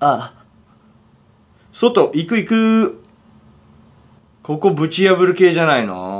ああ外、行く行く。ここぶち破る系じゃないの？